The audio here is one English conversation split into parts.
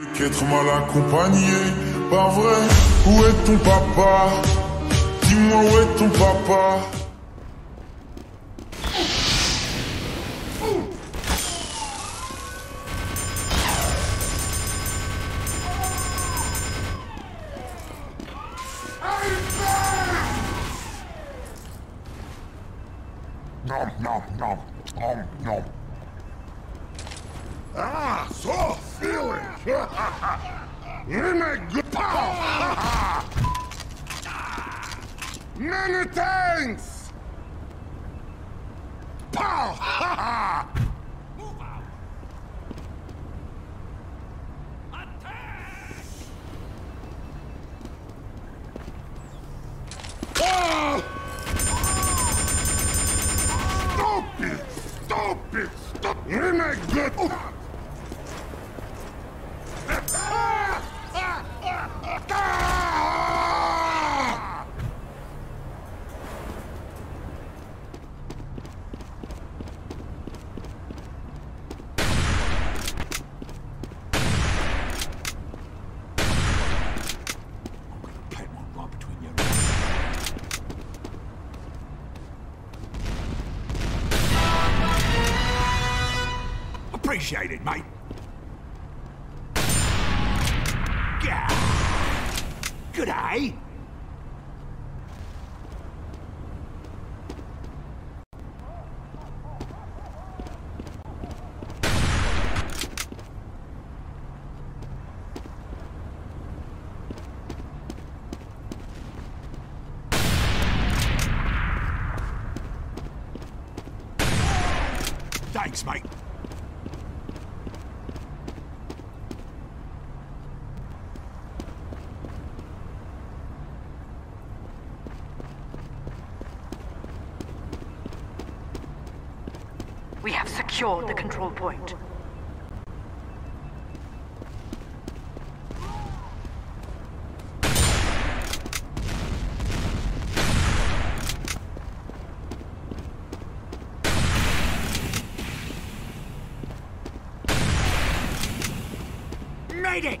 Qu'être mal accompagné, pas vrai? Où est ton papa? Dis-moi où est ton papa? Nom, nom, nom, nom, nom. Ah, so feeling. make good power. Many thanks. Pow. Move out! Attack! Ah! Stop it! Stop it! Stop! You make good. Ah! Appreciate it, mate. Good day. Thanks, mate. We have secured the control point. Medic!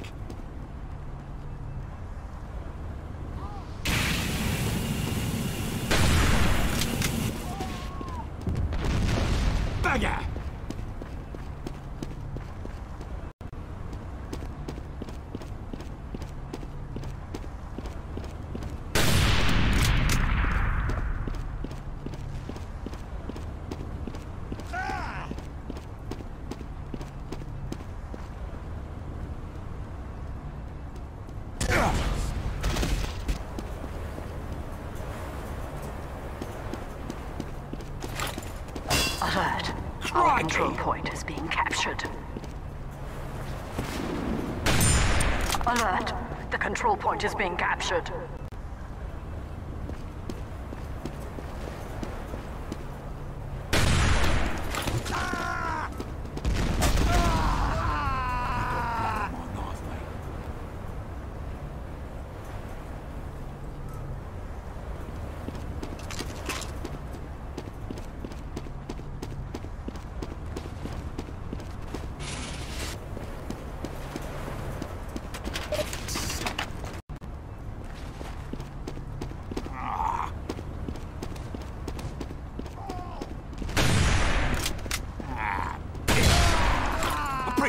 Bagger! Alert. Our control point is being captured. Alert. The control point is being captured.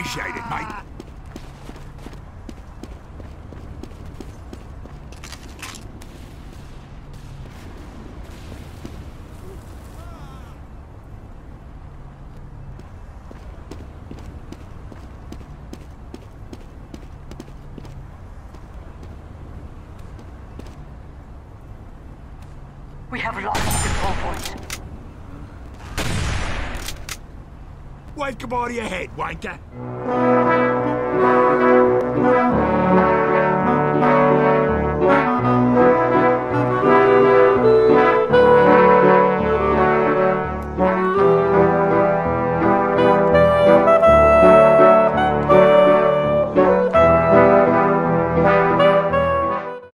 Appreciate it, mate. We have lost the control point. Wave goodbye to your head, wanker.